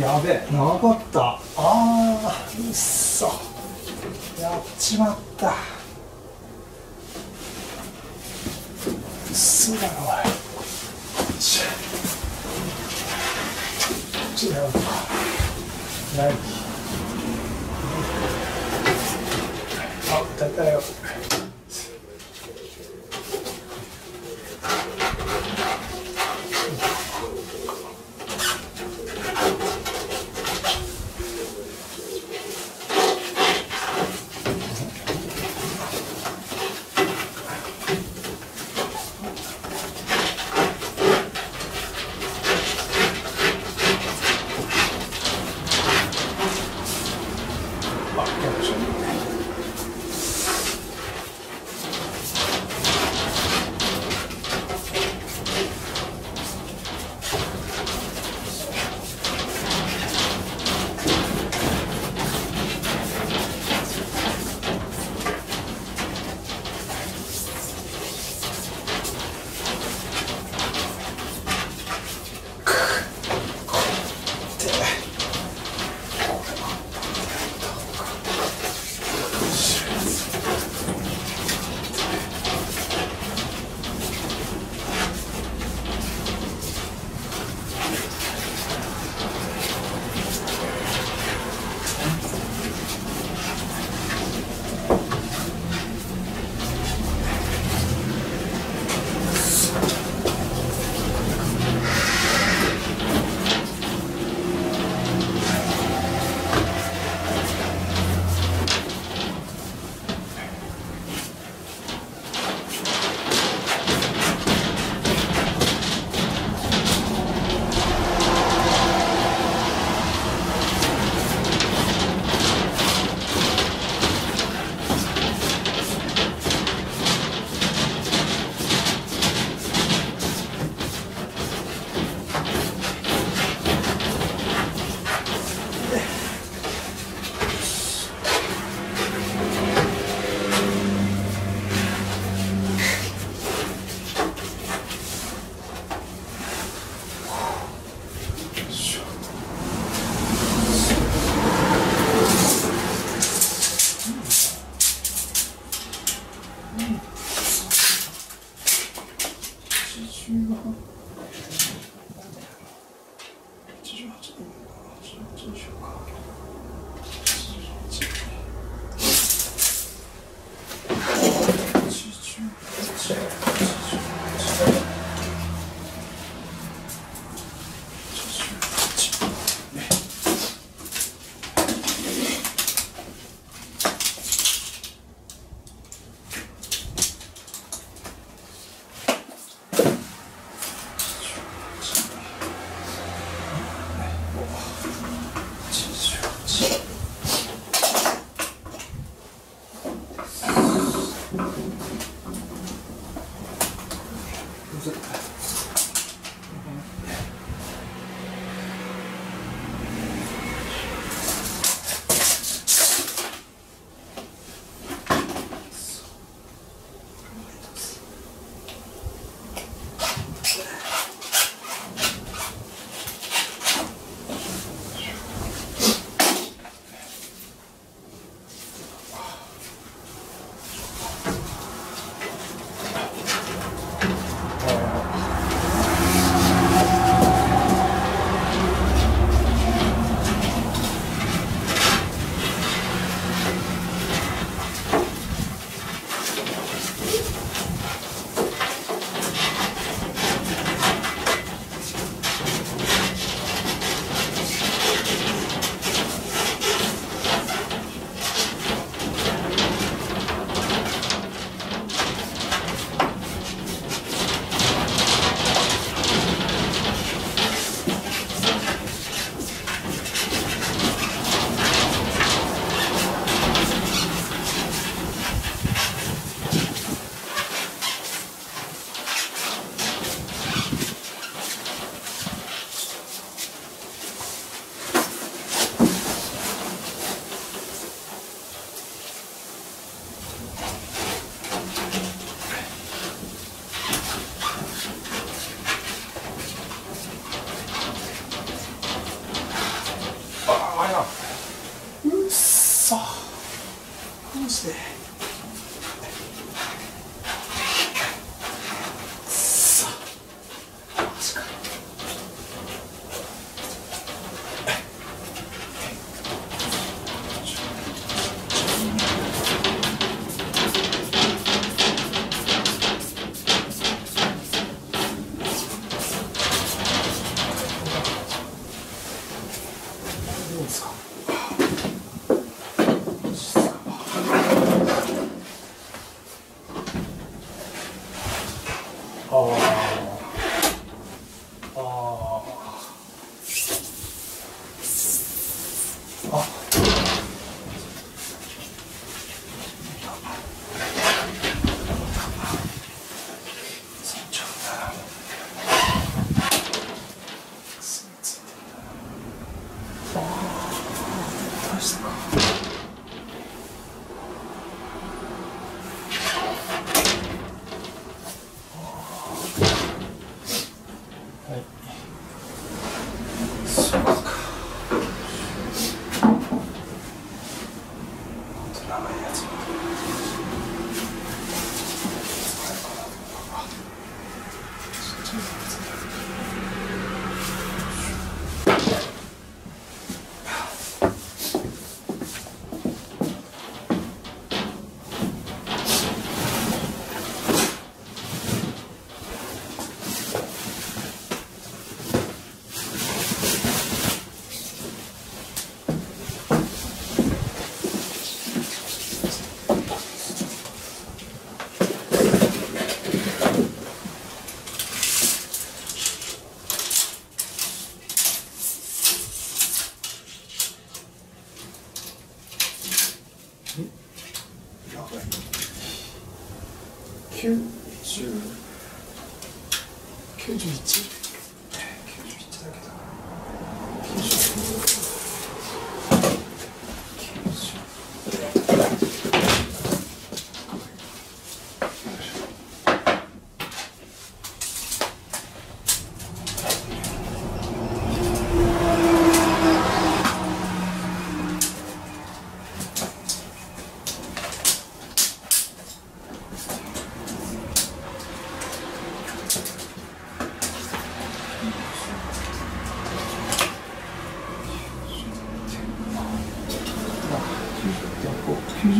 やべえ長かった。あーうっそやっちまった。うっそだろおい。こっちこっちだよない。あ歌ったよ。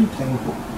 痛苦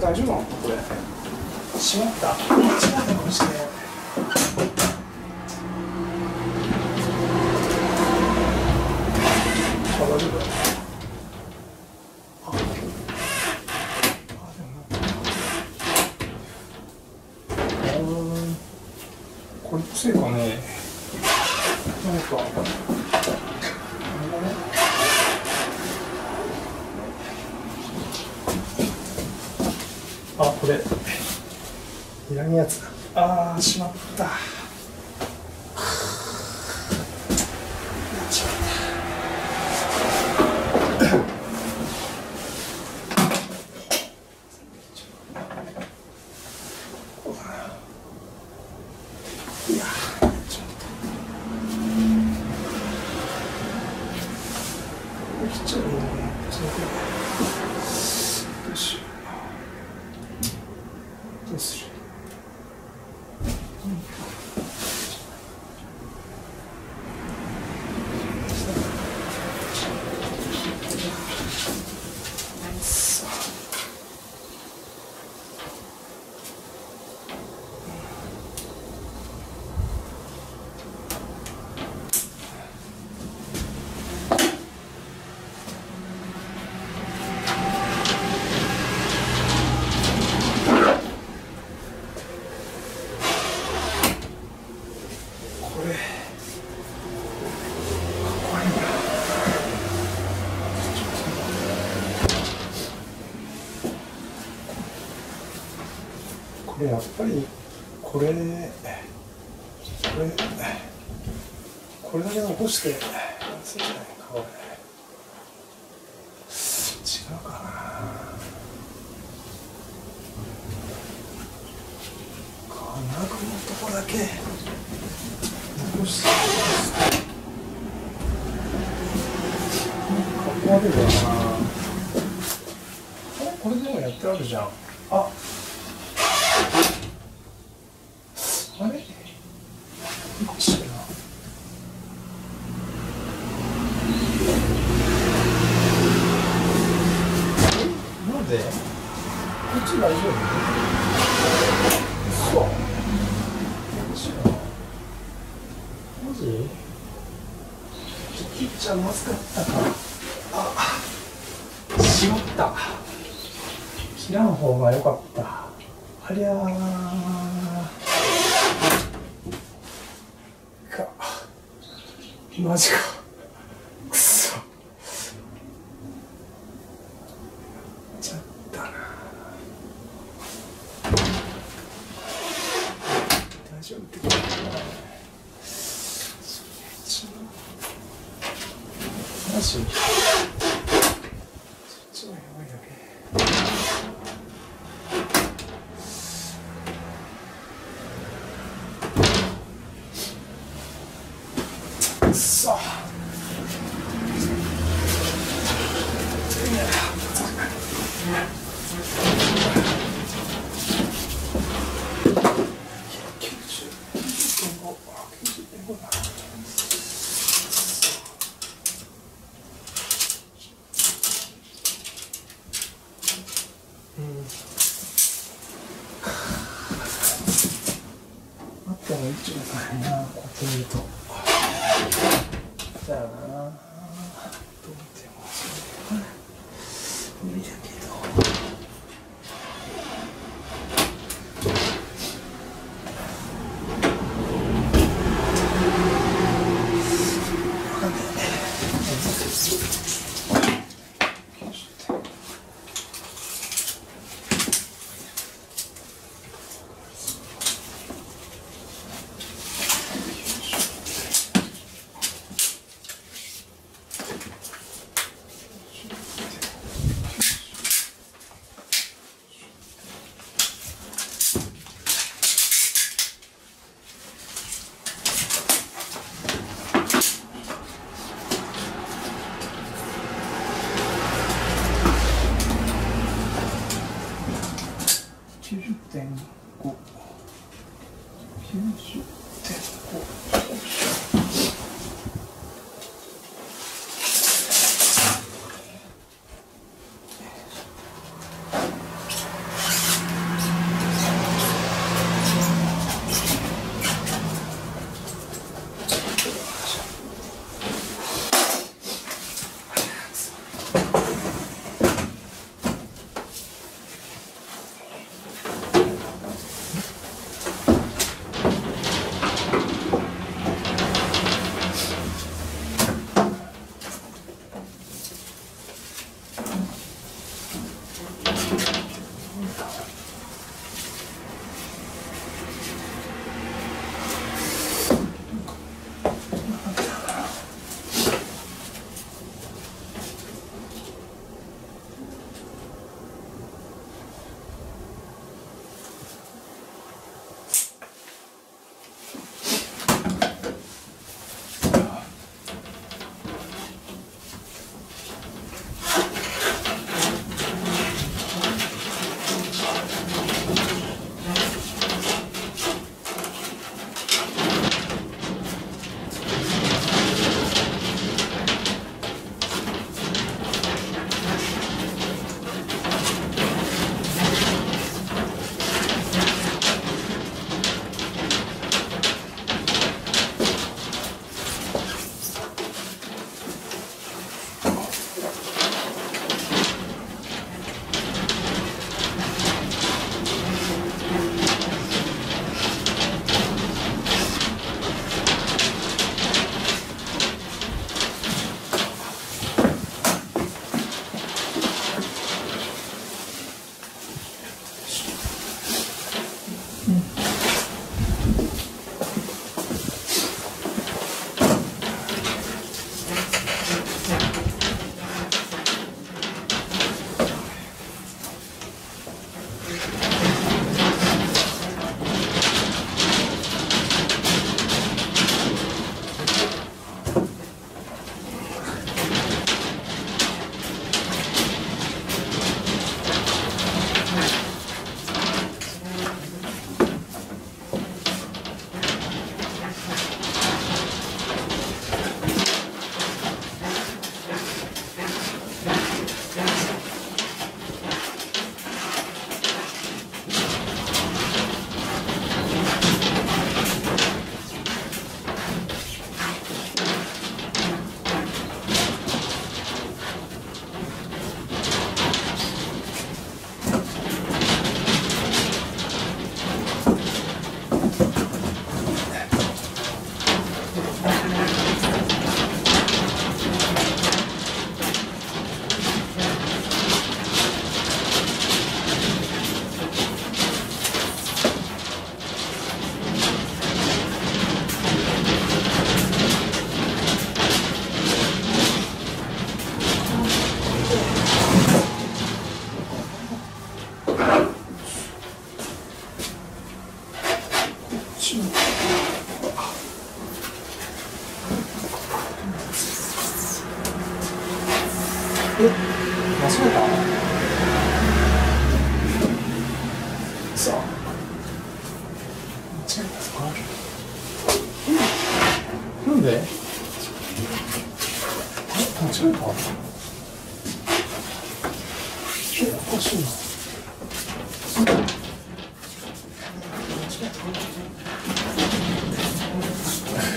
大丈夫なのこれしまった間違ったかもしれないあ大丈夫ああでもなんかこれのせいかねなんかあこれ。いらんやつああしまった。やっぱりこれこれこれだけ残して。大丈夫マジっあしまった。切らん方が良かった。ありゃマジか。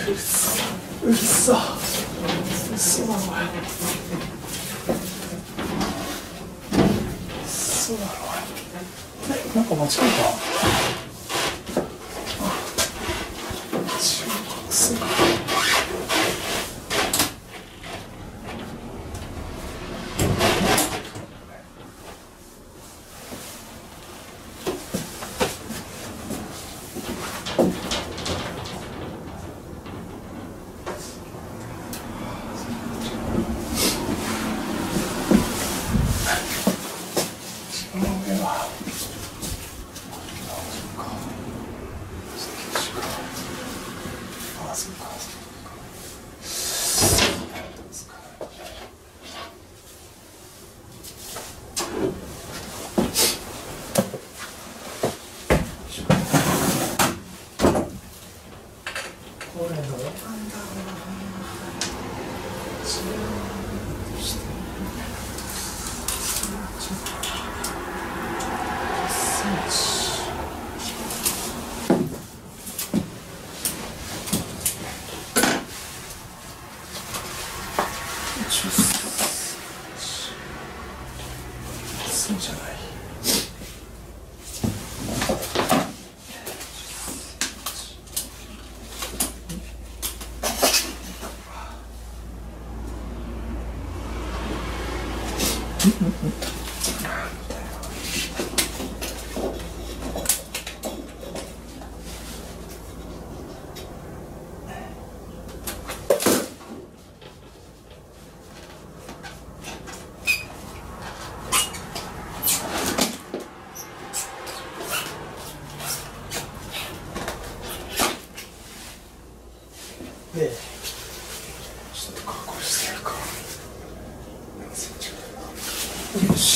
うっそ。うっそ。うっそだろうなんか間違えた？Thank you. Yes.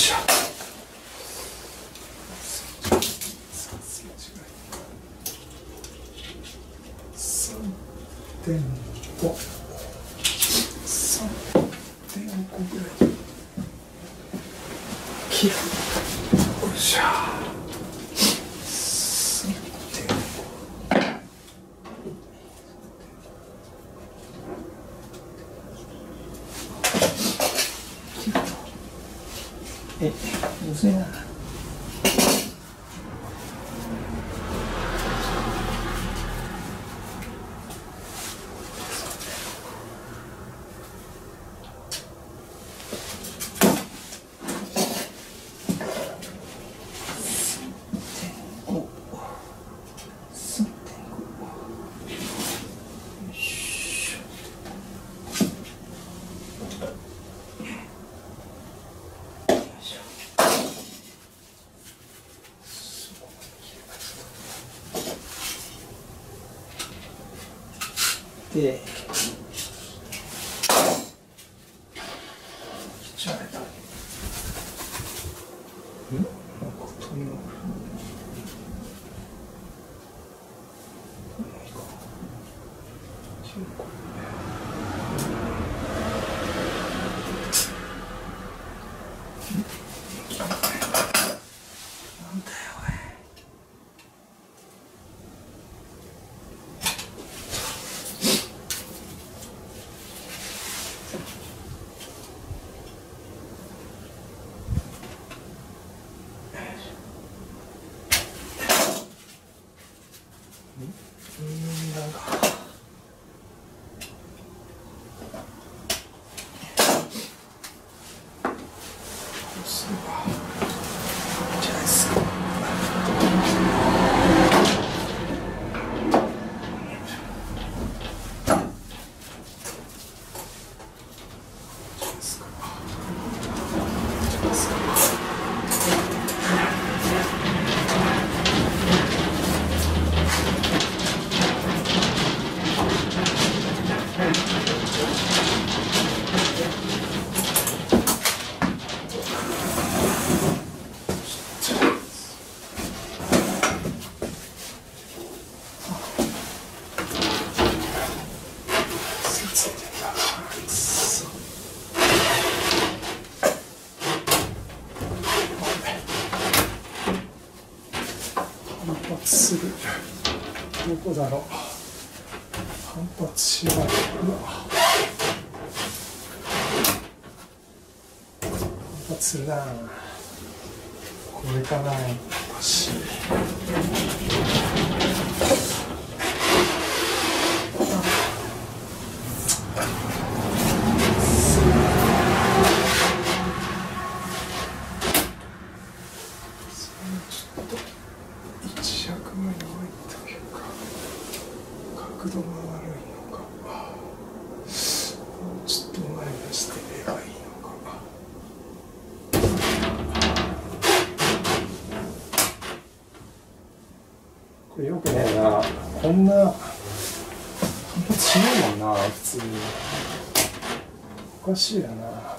てだろしいな。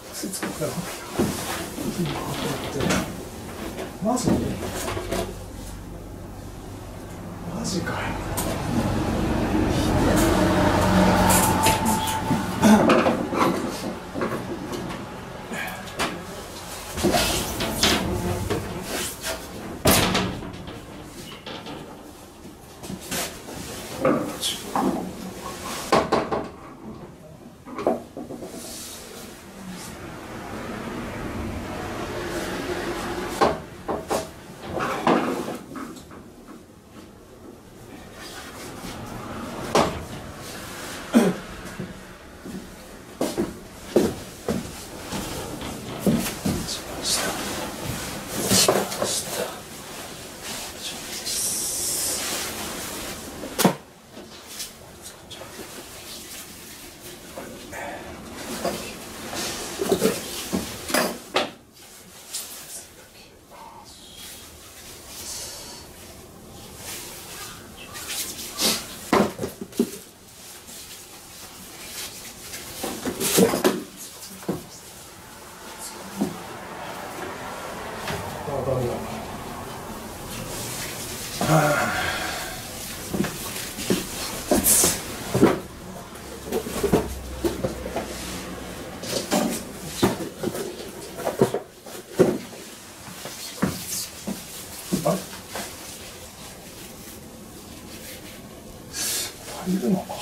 足りるのか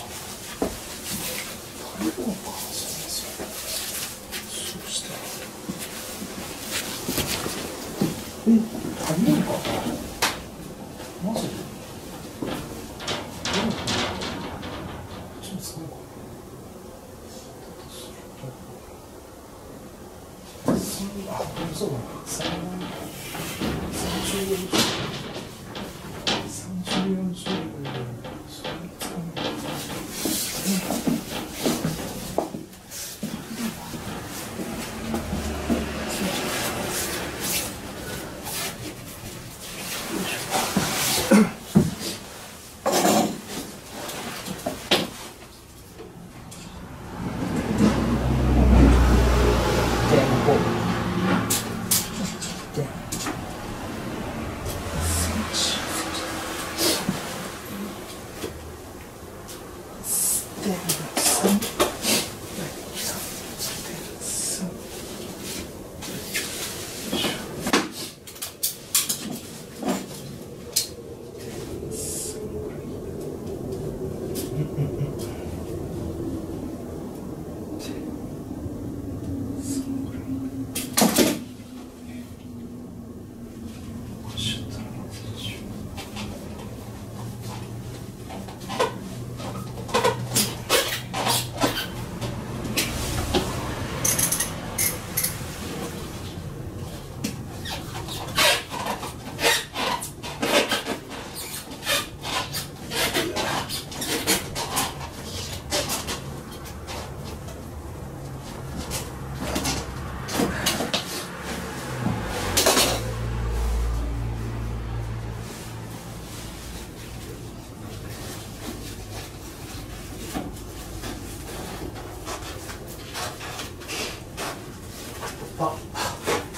りるのか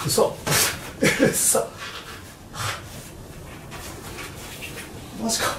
嘘。嘘。マジか。